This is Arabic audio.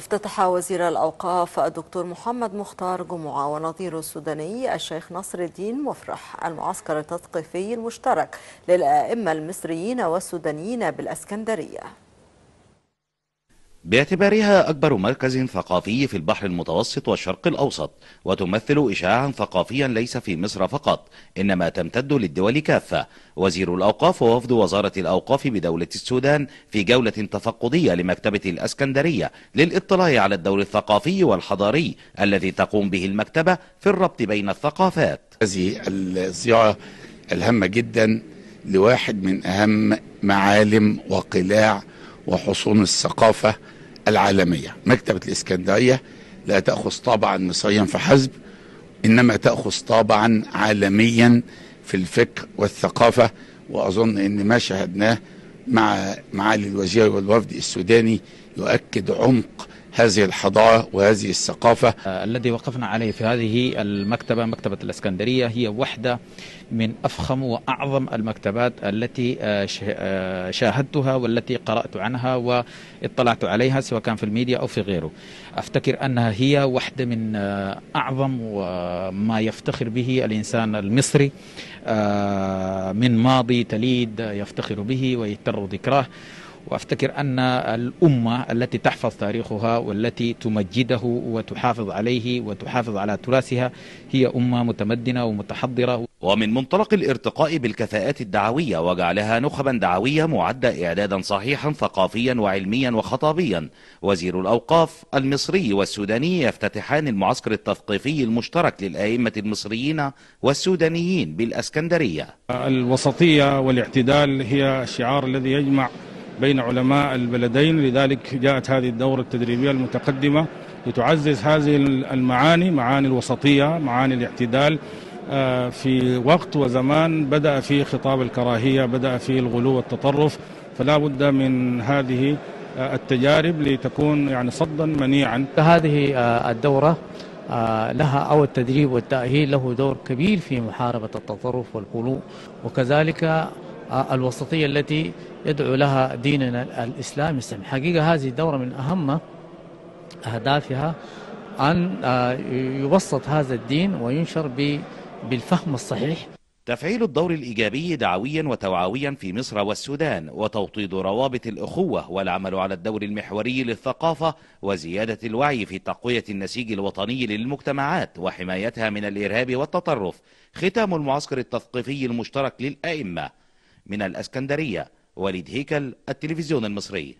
افتتح وزير الأوقاف الدكتور محمد مختار جمعة ونظيره السوداني الشيخ نصر الدين مفرح المعسكر التثقيفي المشترك للأئمة المصريين والسودانيين بالأسكندرية. باعتبارها أكبر مركز ثقافي في البحر المتوسط والشرق الأوسط وتمثل إشعاعا ثقافيا ليس في مصر فقط إنما تمتد للدول كافة. وزير الأوقاف ووفد وزارة الأوقاف بدولة السودان في جولة تفقدية لمكتبة الأسكندرية للإطلاع على الدور الثقافي والحضاري الذي تقوم به المكتبة في الربط بين الثقافات. هذه الزيارة الهامة جدا لواحد من أهم معالم وقلاع وحصون الثقافة العالمية. مكتبة الإسكندرية لا تأخذ طابعا مصريا فحسب إنما تأخذ طابعا عالميا في الفكر والثقافة. وأظن أن ما شاهدناه مع معالي الوزير والوفد السوداني يؤكد عمق هذه الحضارة وهذه الثقافة. الذي وقفنا عليه في هذه المكتبة مكتبة الإسكندرية هي واحدة من أفخم وأعظم المكتبات التي شاهدتها والتي قرأت عنها واطلعت عليها سواء كان في الميديا أو في غيره. أفتكر أنها هي واحدة من أعظم ما يفتخر به الإنسان المصري من ماضي تليد يفتخر به ويتر ذكراه. وأفتكر أن الأمة التي تحفظ تاريخها والتي تمجده وتحافظ عليه وتحافظ على تراثها هي أمة متمدنة ومتحضرة ومن منطلق الارتقاء بالكفاءات الدعوية وجعلها نخبا دعوية معدة اعدادا صحيحا ثقافيا وعلميا وخطابيا وزير الأوقاف المصري والسوداني يفتتحان المعسكر التثقيفي المشترك للأئمة المصريين والسودانيين بالأسكندرية. الوسطية والاعتدال هي الشعار الذي يجمع بين علماء البلدين لذلك جاءت هذه الدورة التدريبية المتقدمة لتعزز هذه المعاني معاني الوسطية معاني الاعتدال في وقت وزمان بدأ فيه خطاب الكراهية بدأ فيه الغلو والتطرف فلا بد من هذه التجارب لتكون يعني صدا منيعا. هذه الدورة لها أو التدريب والتأهيل له دور كبير في محاربة التطرف والغلو وكذلك الوسطية التي يدعو لها ديننا الإسلام السلم حقيقة هذه الدورة من أهم أهدافها أن يبسط هذا الدين وينشر بالفهم الصحيح. تفعيل الدور الإيجابي دعويا وتوعويا في مصر والسودان وتوطيد روابط الأخوة والعمل على الدور المحوري للثقافة وزيادة الوعي في تقوية النسيج الوطني للمجتمعات وحمايتها من الإرهاب والتطرف. ختام المعسكر التثقيفي المشترك للأئمة. من الأسكندرية وليد هيكل التلفزيون المصري.